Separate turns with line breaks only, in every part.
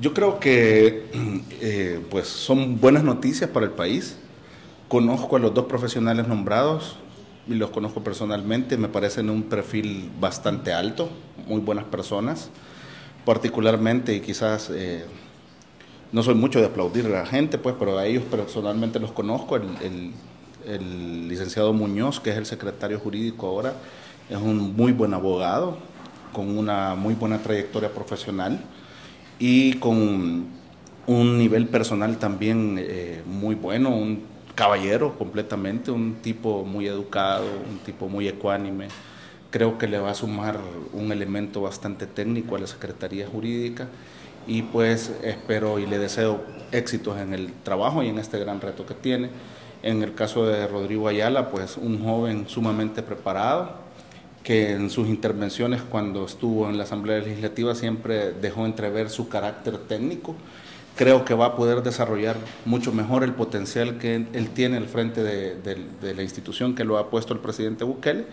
Yo creo que eh, pues son buenas noticias para el país. Conozco a los dos profesionales nombrados y los conozco personalmente. Me parecen un perfil bastante alto, muy buenas personas. Particularmente, y quizás eh, no soy mucho de aplaudir a la gente, pues, pero a ellos personalmente los conozco. El, el licenciado Muñoz, que es el secretario jurídico ahora, es un muy buen abogado, con una muy buena trayectoria profesional y con un nivel personal también eh, muy bueno, un caballero completamente, un tipo muy educado, un tipo muy ecuánime. Creo que le va a sumar un elemento bastante técnico a la Secretaría Jurídica y pues espero y le deseo éxitos en el trabajo y en este gran reto que tiene. En el caso de Rodrigo Ayala, pues un joven sumamente preparado, que en sus intervenciones cuando estuvo en la Asamblea Legislativa siempre dejó entrever su carácter técnico. Creo que va a poder desarrollar mucho mejor el potencial que él tiene al frente de, la institución que lo ha puesto el presidente Bukele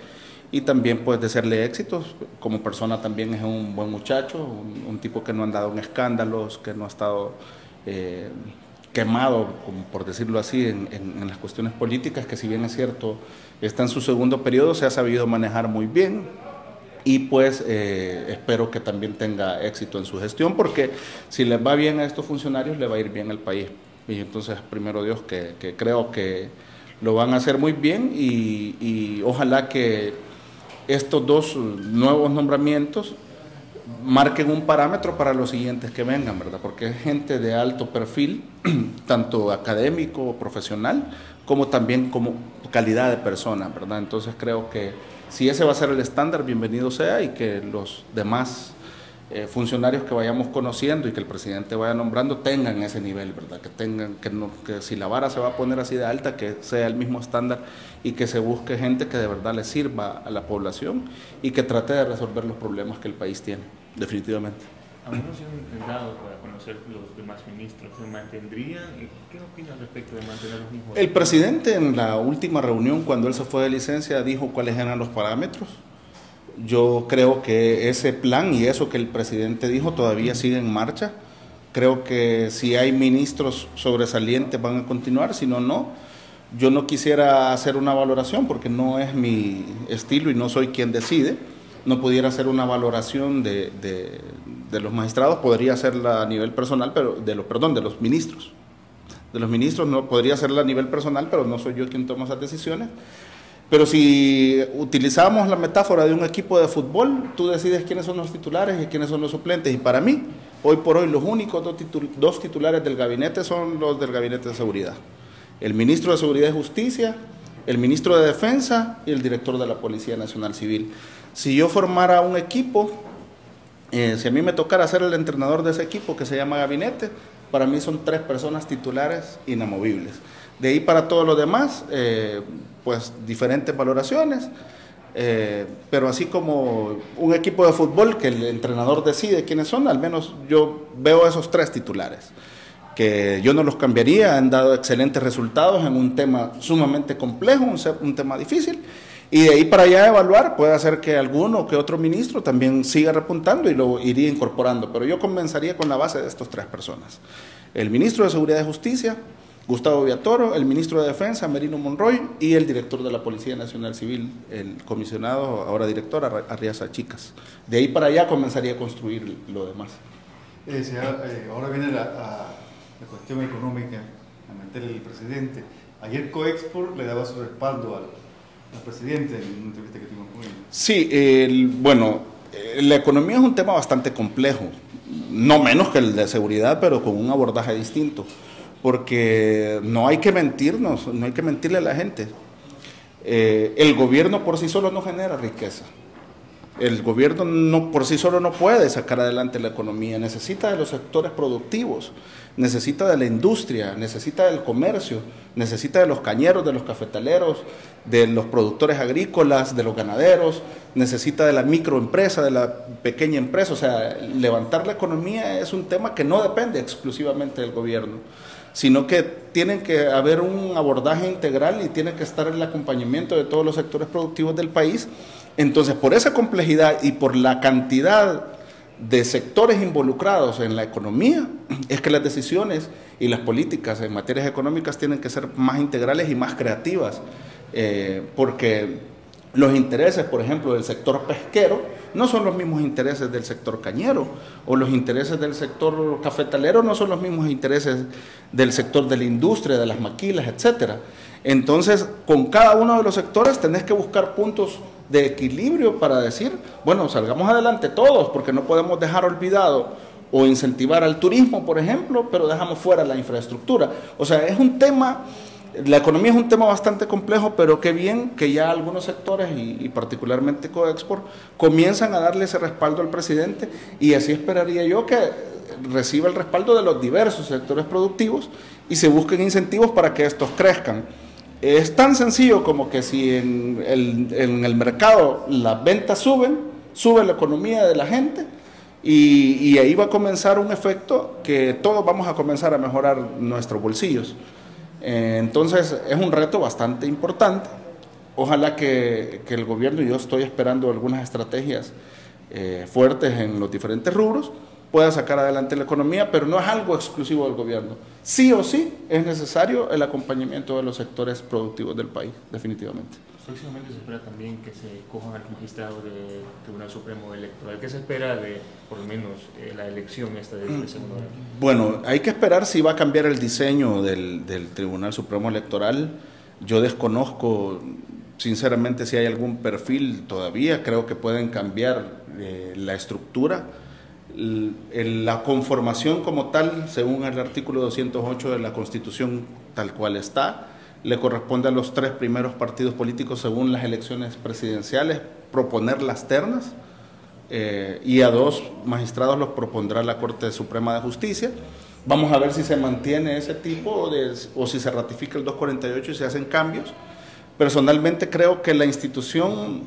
y también pues desearle éxitos. Como persona también es un buen muchacho, un, tipo que no ha andado en escándalos, que no ha estado... Eh, quemado, por decirlo así, en, las cuestiones políticas, que si bien es cierto, está en su segundo periodo, se ha sabido manejar muy bien y pues eh, espero que también tenga éxito en su gestión, porque si les va bien a estos funcionarios, le va a ir bien al país. Y entonces, primero Dios, que, creo que lo van a hacer muy bien y, y ojalá que estos dos nuevos nombramientos marquen un parámetro para los siguientes que vengan, ¿verdad? Porque es gente de alto perfil, tanto académico, profesional, como también como calidad de persona, ¿verdad? Entonces creo que si ese va a ser el estándar, bienvenido sea y que los demás eh, funcionarios que vayamos conociendo y que el presidente vaya nombrando tengan ese nivel, ¿verdad? Que tengan, que, no, que si la vara se va a poner así de alta, que sea el mismo estándar y que se busque gente que de verdad le sirva a la población y que trate de resolver los problemas que el país tiene, definitivamente.
No se han intentado para conocer los demás ministros, ¿se mantendrían? ¿Qué opina respecto de mantener los mismos?
El presidente en la última reunión, cuando él se fue de licencia, dijo cuáles eran los parámetros yo creo que ese plan y eso que el presidente dijo todavía sigue en marcha. Creo que si hay ministros sobresalientes van a continuar, si no, no. Yo no quisiera hacer una valoración porque no es mi estilo y no soy quien decide. No pudiera hacer una valoración de, de, los magistrados, podría hacerla a nivel personal, pero de los, perdón, de los ministros. De los ministros no podría hacerla a nivel personal, pero no soy yo quien toma esas decisiones. Pero si utilizamos la metáfora de un equipo de fútbol, tú decides quiénes son los titulares y quiénes son los suplentes. Y para mí, hoy por hoy, los únicos dos, titulares del gabinete son los del gabinete de seguridad. El ministro de Seguridad y Justicia, el ministro de Defensa y el director de la Policía Nacional Civil. Si yo formara un equipo, eh, si a mí me tocara ser el entrenador de ese equipo que se llama gabinete, para mí son tres personas titulares inamovibles. De ahí para todos los demás, eh, pues diferentes valoraciones. Eh, pero así como un equipo de fútbol que el entrenador decide quiénes son, al menos yo veo esos tres titulares, que yo no los cambiaría, han dado excelentes resultados en un tema sumamente complejo, un, tema difícil, y de ahí para allá evaluar puede hacer que alguno que otro ministro también siga repuntando y lo iría incorporando, pero yo comenzaría con la base de estas tres personas. El ministro de Seguridad y Justicia, Gustavo Viatoro, el ministro de Defensa, Merino Monroy, y el director de la Policía Nacional Civil, el comisionado, ahora director, Arriaza Chicas. De ahí para allá comenzaría a construir lo demás.
Eh, eh, ahora viene la, cuestión económica a meter el presidente. Ayer Coexport le daba su respaldo al, presidente en una entrevista que tuvimos con él.
Sí, bueno, eh, la economía es un tema bastante complejo, no menos que el de seguridad, pero con un abordaje distinto porque no hay que mentirnos, no hay que mentirle a la gente. Eh, el gobierno por sí solo no genera riqueza. El gobierno no, por sí solo no puede sacar adelante la economía, necesita de los sectores productivos, necesita de la industria, necesita del comercio, necesita de los cañeros, de los cafetaleros, de los productores agrícolas, de los ganaderos, necesita de la microempresa, de la pequeña empresa. O sea, levantar la economía es un tema que no depende exclusivamente del gobierno sino que tiene que haber un abordaje integral y tiene que estar el acompañamiento de todos los sectores productivos del país. Entonces, por esa complejidad y por la cantidad de sectores involucrados en la economía es que las decisiones y las políticas en materias económicas tienen que ser más integrales y más creativas, eh, porque los intereses, por ejemplo, del sector pesquero no son los mismos intereses del sector cañero, o los intereses del sector cafetalero no son los mismos intereses del sector de la industria, de las maquilas, etcétera. Entonces, con cada uno de los sectores tenés que buscar puntos de equilibrio para decir, bueno, salgamos adelante todos, porque no podemos dejar olvidado o incentivar al turismo, por ejemplo, pero dejamos fuera la infraestructura. O sea, es un tema, la economía es un tema bastante complejo, pero qué bien que ya algunos sectores, y, particularmente Coexport, comienzan a darle ese respaldo al presidente, y así esperaría yo que reciba el respaldo de los diversos sectores productivos y se busquen incentivos para que estos crezcan. Es tan sencillo como que si en el, en el mercado las ventas suben, sube la economía de la gente y, ahí va a comenzar un efecto que todos vamos a comenzar a mejorar nuestros bolsillos. Eh, entonces es un reto bastante importante. Ojalá que, que, el gobierno, y yo estoy esperando algunas estrategias eh, fuertes en los diferentes rubros, pueda sacar adelante la economía, pero no es algo exclusivo del gobierno. Sí o sí es necesario el acompañamiento de los sectores productivos del país, definitivamente.
Próximamente se espera también que se cojan al magistrado del Tribunal Supremo Electoral. ¿Qué se espera de, por lo menos, eh, la elección esta de este segundo año?
Bueno, hay que esperar si va a cambiar el diseño del, del Tribunal Supremo Electoral. Yo desconozco sinceramente si hay algún perfil todavía, creo que pueden cambiar eh, la estructura la conformación como tal, según el artículo 208 de la Constitución tal cual está, le corresponde a los tres primeros partidos políticos, según las elecciones presidenciales, proponer las ternas eh, y a dos magistrados los propondrá la Corte Suprema de Justicia. Vamos a ver si se mantiene ese tipo de, o si se ratifica el 248 y se hacen cambios. Personalmente creo que la institución,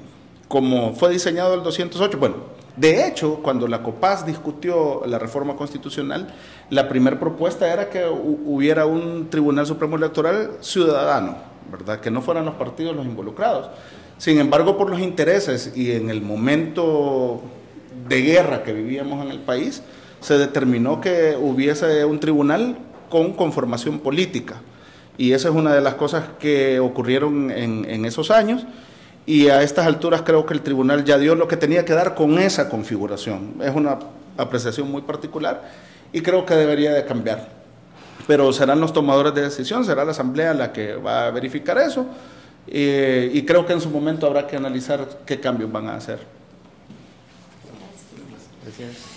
como fue diseñado el 208, bueno, de hecho, cuando la COPAS discutió la reforma constitucional, la primera propuesta era que hubiera un Tribunal Supremo Electoral ciudadano, ¿verdad? Que no fueran los partidos los involucrados. Sin embargo, por los intereses y en el momento de guerra que vivíamos en el país, se determinó que hubiese un tribunal con conformación política. Y esa es una de las cosas que ocurrieron en, en esos años y a estas alturas creo que el tribunal ya dio lo que tenía que dar con esa configuración. Es una apreciación muy particular y creo que debería de cambiar. Pero serán los tomadores de decisión, será la Asamblea la que va a verificar eso y creo que en su momento habrá que analizar qué cambios van a hacer. Gracias.